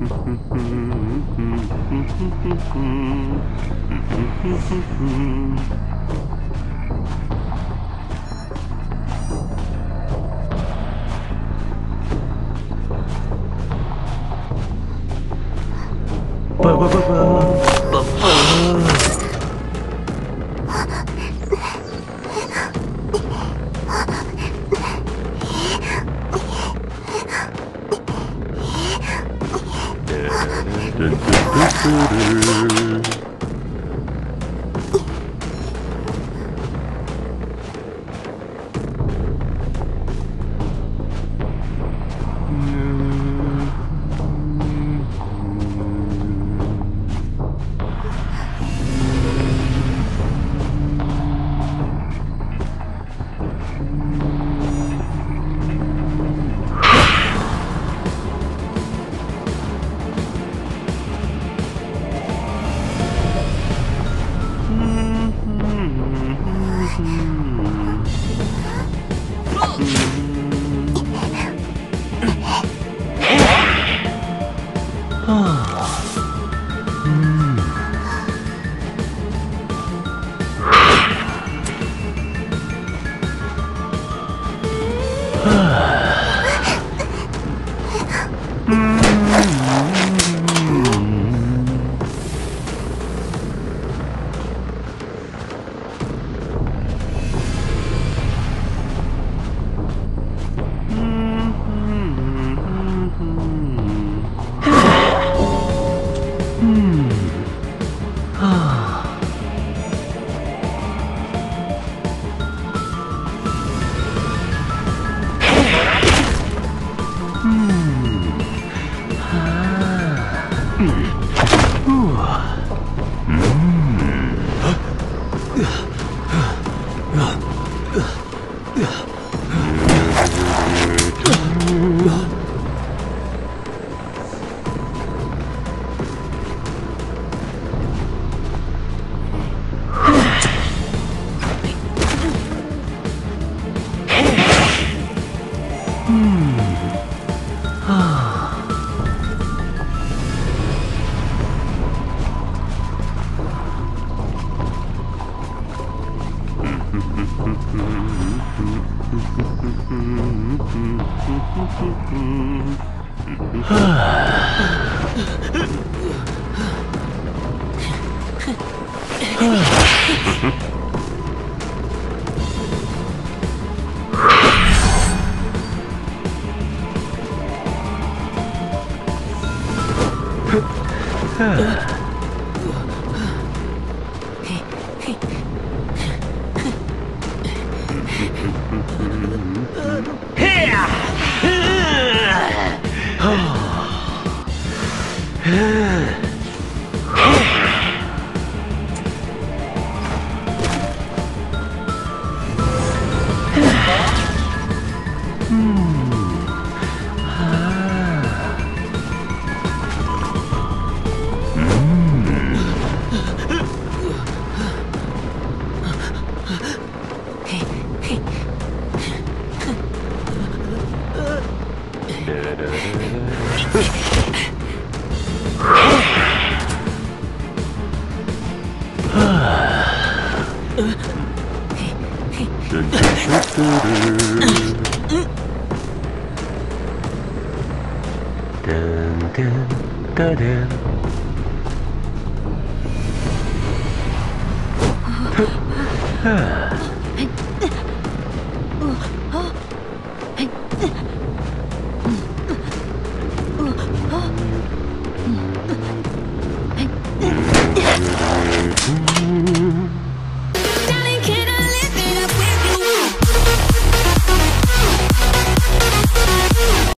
Ba ba ba ba. ba ba Dun, dun, dun, dun. Oh. 嗯。呃啊啊啊啊啊啊啊啊啊啊 Mm-hmm. へえ Huh.